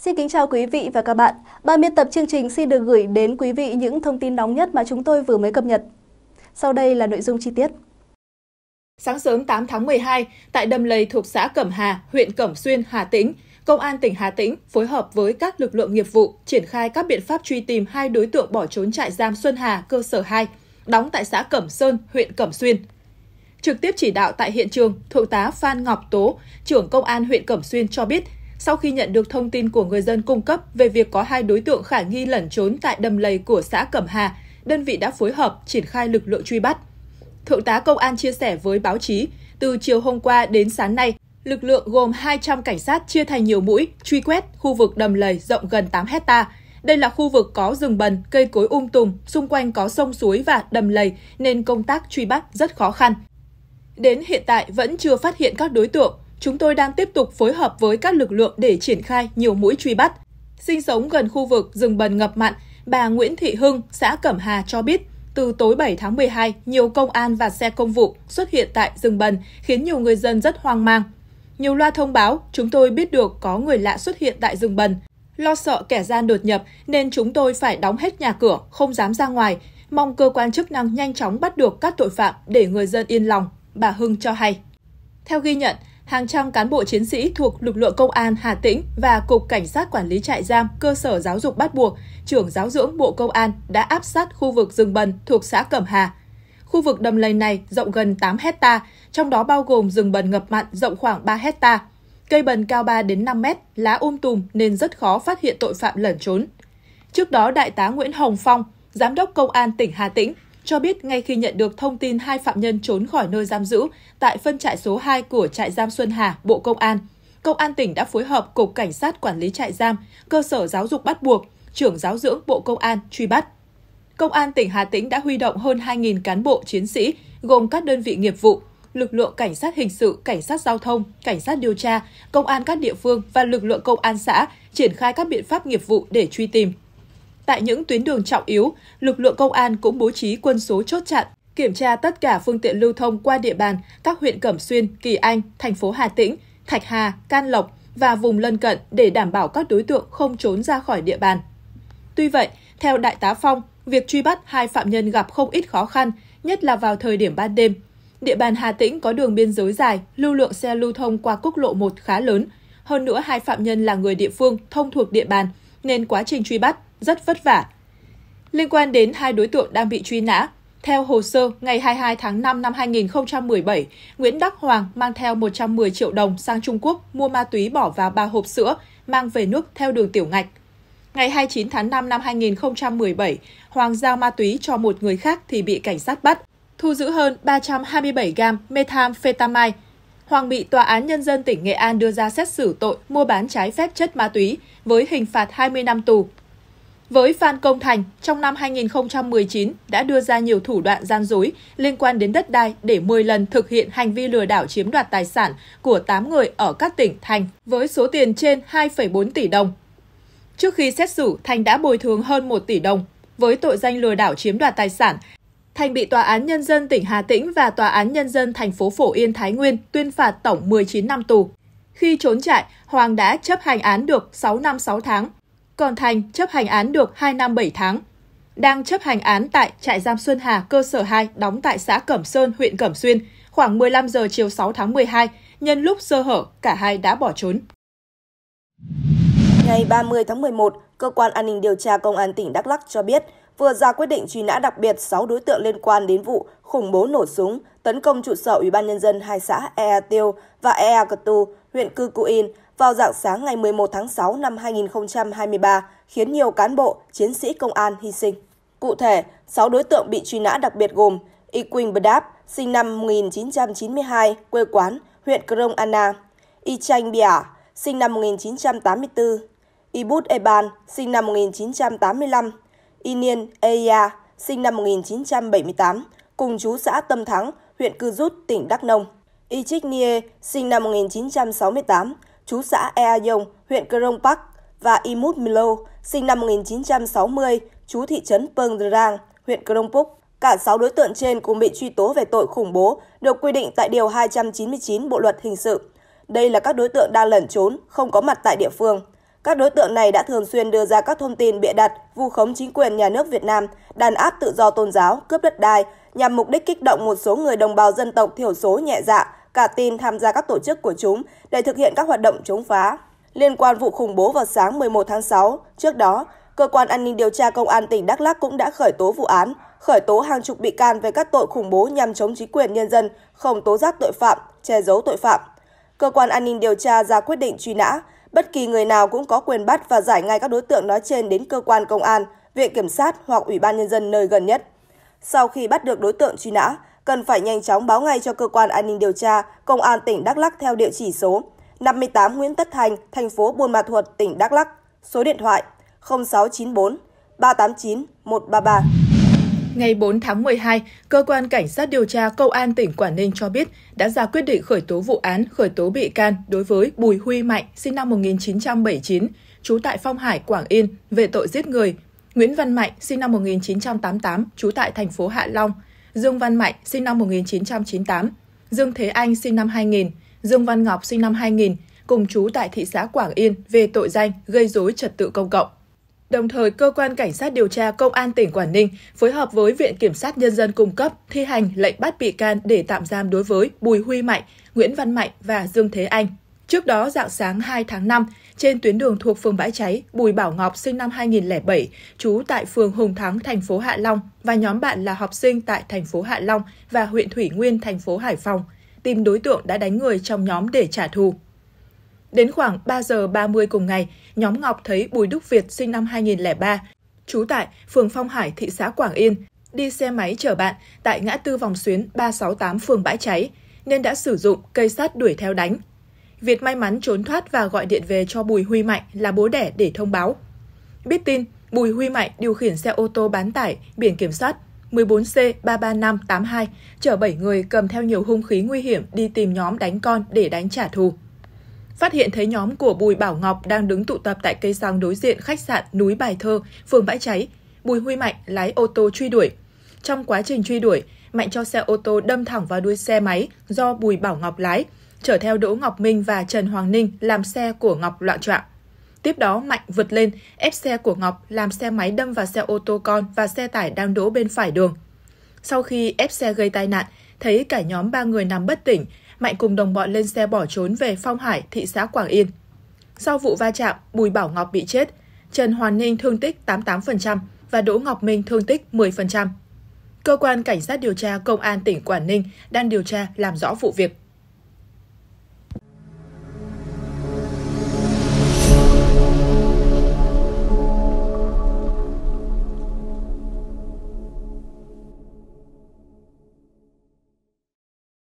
Xin kính chào quý vị và các bạn. Ban biên tập chương trình xin được gửi đến quý vị những thông tin nóng nhất mà chúng tôi vừa mới cập nhật. Sau đây là nội dung chi tiết. Sáng sớm 8 tháng 12, tại đầm lầy thuộc xã Cẩm Hà, huyện Cẩm Xuyên, Hà Tĩnh, Công an tỉnh Hà Tĩnh phối hợp với các lực lượng nghiệp vụ triển khai các biện pháp truy tìm hai đối tượng bỏ trốn trại giam Xuân Hà cơ sở 2, đóng tại xã Cẩm Sơn, huyện Cẩm Xuyên. Trực tiếp chỉ đạo tại hiện trường, Thượng tá Phan Ngọc Tố, trưởng Công an huyện Cẩm Xuyên cho biết, sau khi nhận được thông tin của người dân cung cấp về việc có hai đối tượng khả nghi lẩn trốn tại đầm lầy của xã Cẩm Hà, đơn vị đã phối hợp triển khai lực lượng truy bắt. Thượng tá công an chia sẻ với báo chí, từ chiều hôm qua đến sáng nay, lực lượng gồm 200 cảnh sát chia thành nhiều mũi truy quét khu vực đầm lầy rộng gần 8 hecta. Đây là khu vực có rừng bần, cây cối um tùm, xung quanh có sông suối và đầm lầy nên công tác truy bắt rất khó khăn. Đến hiện tại vẫn chưa phát hiện các đối tượng, chúng tôi đang tiếp tục phối hợp với các lực lượng để triển khai nhiều mũi truy bắt. Sinh sống gần khu vực rừng bần ngập mặn, bà Nguyễn Thị Hưng, xã Cẩm Hà cho biết, từ tối 7 tháng 12, nhiều công an và xe công vụ xuất hiện tại rừng bần khiến nhiều người dân rất hoang mang. Nhiều loa thông báo, chúng tôi biết được có người lạ xuất hiện tại rừng bần. Lo sợ kẻ gian đột nhập nên chúng tôi phải đóng hết nhà cửa, không dám ra ngoài. Mong cơ quan chức năng nhanh chóng bắt được các tội phạm để người dân yên lòng, bà Hưng cho hay. Theo ghi nhận, hàng trăm cán bộ chiến sĩ thuộc lực lượng công an Hà Tĩnh và Cục Cảnh sát Quản lý trại giam cơ sở giáo dục bắt buộc, trưởng giáo dưỡng Bộ Công an đã áp sát khu vực rừng bần thuộc xã Cẩm Hà. Khu vực đầm lầy này rộng gần 8 hecta, trong đó bao gồm rừng bần ngập mặn rộng khoảng 3 hecta. Cây bần cao 3 đến 5 mét, lá um tùm nên rất khó phát hiện tội phạm lẩn trốn. Trước đó, Đại tá Nguyễn Hồng Phong, Giám đốc Công an tỉnh Hà Tĩnh, cho biết ngay khi nhận được thông tin hai phạm nhân trốn khỏi nơi giam giữ tại phân trại số 2 của trại giam Xuân Hà, Bộ Công an, Công an tỉnh đã phối hợp Cục Cảnh sát Quản lý trại giam, cơ sở giáo dục bắt buộc, trưởng giáo dưỡng Bộ Công an truy bắt. Công an tỉnh Hà Tĩnh đã huy động hơn 2.000 cán bộ chiến sĩ, gồm các đơn vị nghiệp vụ, lực lượng cảnh sát hình sự, cảnh sát giao thông, cảnh sát điều tra, công an các địa phương và lực lượng công an xã triển khai các biện pháp nghiệp vụ để truy tìm. Tại những tuyến đường trọng yếu, lực lượng công an cũng bố trí quân số chốt chặn, kiểm tra tất cả phương tiện lưu thông qua địa bàn các huyện Cẩm Xuyên, Kỳ Anh, thành phố Hà Tĩnh, Thạch Hà, Can Lộc và vùng lân cận để đảm bảo các đối tượng không trốn ra khỏi địa bàn. Tuy vậy, theo Đại tá Phong, việc truy bắt hai phạm nhân gặp không ít khó khăn, nhất là vào thời điểm ban đêm. Địa bàn Hà Tĩnh có đường biên giới dài, lưu lượng xe lưu thông qua quốc lộ 1 khá lớn. Hơn nữa hai phạm nhân là người địa phương thông thuộc địa bàn, nên quá trình truy bắt rất vất vả. Liên quan đến hai đối tượng đang bị truy nã, theo hồ sơ, ngày 22 tháng 5 năm 2017, Nguyễn Đắc Hoàng mang theo 110 triệu đồng sang Trung Quốc mua ma túy bỏ vào ba hộp sữa, mang về nước theo đường tiểu ngạch. Ngày 29 tháng 5 năm 2017, Hoàng giao ma túy cho một người khác thì bị cảnh sát bắt, thu giữ hơn 327 gam methamphetamine. Hoàng bị Tòa án Nhân dân tỉnh Nghệ An đưa ra xét xử tội mua bán trái phép chất ma túy với hình phạt 20 năm tù. Với Phan Công Thành, trong năm 2019 đã đưa ra nhiều thủ đoạn gian dối liên quan đến đất đai để 10 lần thực hiện hành vi lừa đảo chiếm đoạt tài sản của 8 người ở các tỉnh, thành với số tiền trên 2,4 tỷ đồng. Trước khi xét xử, Thành đã bồi thường hơn 1 tỷ đồng. Với tội danh lừa đảo chiếm đoạt tài sản, Thành bị Tòa án Nhân dân tỉnh Hà Tĩnh và Tòa án Nhân dân thành phố Phổ Yên Thái Nguyên tuyên phạt tổng 19 năm tù. Khi trốn trại, Hoàng đã chấp hành án được 6 năm 6 tháng, còn Thành chấp hành án được 2 năm 7 tháng. Đang chấp hành án tại trại giam Xuân Hà cơ sở 2 đóng tại xã Cẩm Sơn, huyện Cẩm Xuyên, khoảng 15 giờ chiều 6 tháng 12, nhân lúc sơ hở, cả hai đã bỏ trốn. Ngày 30 tháng 11, Cơ quan An ninh Điều tra Công an tỉnh Đắk Lắc cho biết vừa ra quyết định truy nã đặc biệt 6 đối tượng liên quan đến vụ khủng bố nổ súng tấn công trụ sở Ủy ban Nhân dân hai xã Ea Tiêu và Ea Cờ Tu, huyện Cư Cụ In vào dạng sáng ngày 11 tháng 6 năm 2023, khiến nhiều cán bộ, chiến sĩ công an hy sinh. Cụ thể, 6 đối tượng bị truy nã đặc biệt gồm Y Quỳnh Bdap, sinh năm 1992, quê quán, huyện Krông Anna, Y Chanh Bia, sinh năm 1984, Y Bút Eban, sinh năm 1985, Inien Eya, sinh năm 1978, cùng chú xã Tâm Thắng, huyện Cư Rút, tỉnh Đắk Nông. Y Trích Nie, sinh năm 1968, chú xã Ea Dông, huyện Crong Park và Imut Milo, sinh năm 1960, chú thị trấn Pâng Drang, huyện Crong Púc. Cả 6 đối tượng trên cùng bị truy tố về tội khủng bố, được quy định tại Điều 299 Bộ Luật Hình sự. Đây là các đối tượng đang lẩn trốn, không có mặt tại địa phương. Các đối tượng này đã thường xuyên đưa ra các thông tin bịa đặt, vu khống chính quyền nhà nước Việt Nam, đàn áp tự do tôn giáo, cướp đất đai, nhằm mục đích kích động một số người đồng bào dân tộc thiểu số nhẹ dạ, cả tin tham gia các tổ chức của chúng để thực hiện các hoạt động chống phá. Liên quan vụ khủng bố vào sáng 11 tháng 6, trước đó, Cơ quan An ninh điều tra Công an tỉnh Đắk Lắk cũng đã khởi tố vụ án, khởi tố hàng chục bị can về các tội khủng bố nhằm chống chính quyền nhân dân, không tố giác tội phạm, che giấu tội phạm. Cơ quan An ninh điều tra ra quyết định truy nã, bất kỳ người nào cũng có quyền bắt và giải ngay các đối tượng nói trên đến cơ quan công an, viện kiểm sát hoặc ủy ban nhân dân nơi gần nhất. Sau khi bắt được đối tượng truy nã, cần phải nhanh chóng báo ngay cho cơ quan an ninh điều tra, công an tỉnh Đắk Lắk theo địa chỉ số 58 Nguyễn Tất Thành, thành phố Buôn Ma Thuột, tỉnh Đắk Lắk, số điện thoại 0694 389 133. Ngày 4 tháng 12, Cơ quan Cảnh sát điều tra Công an tỉnh Quảng Ninh cho biết đã ra quyết định khởi tố vụ án, khởi tố bị can đối với Bùi Huy Mạnh, sinh năm 1979, trú tại Phong Hải, Quảng Yên, về tội giết người. Nguyễn Văn Mạnh, sinh năm 1988, trú tại thành phố Hạ Long. Dương Văn Mạnh, sinh năm 1998. Dương Thế Anh, sinh năm 2000. Dương Văn Ngọc, sinh năm 2000, cùng trú tại thị xã Quảng Yên về tội danh gây dối trật tự công cộng. Đồng thời, Cơ quan Cảnh sát điều tra Công an tỉnh Quảng Ninh phối hợp với Viện Kiểm sát Nhân dân cung cấp thi hành lệnh bắt bị can để tạm giam đối với Bùi Huy Mạnh, Nguyễn Văn Mạnh và Dương Thế Anh. Trước đó, dạng sáng 2 tháng 5, trên tuyến đường thuộc phường Bãi Cháy, Bùi Bảo Ngọc sinh năm 2007, trú tại phường Hùng Thắng, thành phố Hạ Long và nhóm bạn là học sinh tại thành phố Hạ Long và huyện Thủy Nguyên, thành phố Hải Phòng, tìm đối tượng đã đánh người trong nhóm để trả thù. Đến khoảng 3 giờ 30 cùng ngày, nhóm Ngọc thấy Bùi Đức Việt sinh năm 2003, trú tại phường Phong Hải, thị xã Quảng Yên, đi xe máy chở bạn tại ngã tư vòng xuyến 368 phường Bãi Cháy, nên đã sử dụng cây sắt đuổi theo đánh. Việt may mắn trốn thoát và gọi điện về cho Bùi Huy Mạnh là bố đẻ để thông báo. Biết tin, Bùi Huy Mạnh điều khiển xe ô tô bán tải biển kiểm soát 14C33582 chở 7 người cầm theo nhiều hung khí nguy hiểm đi tìm nhóm đánh con để đánh trả thù phát hiện thấy nhóm của Bùi Bảo Ngọc đang đứng tụ tập tại cây xăng đối diện khách sạn núi Bài Thơ, phường Bãi Cháy. Bùi Huy Mạnh lái ô tô truy đuổi. Trong quá trình truy đuổi, Mạnh cho xe ô tô đâm thẳng vào đuôi xe máy do Bùi Bảo Ngọc lái, chở theo Đỗ Ngọc Minh và Trần Hoàng Ninh làm xe của Ngọc loạn trọng. Tiếp đó, Mạnh vượt lên, ép xe của Ngọc làm xe máy đâm vào xe ô tô con và xe tải đang đỗ bên phải đường. Sau khi ép xe gây tai nạn, thấy cả nhóm ba người nằm bất tỉnh, Mạnh cùng đồng bọn lên xe bỏ trốn về Phong Hải, thị xã Quảng Yên. Sau vụ va chạm, Bùi Bảo Ngọc bị chết, Trần Hoàn Ninh thương tích 88% và Đỗ Ngọc Minh thương tích 10%. Cơ quan Cảnh sát điều tra Công an tỉnh Quảng Ninh đang điều tra làm rõ vụ việc.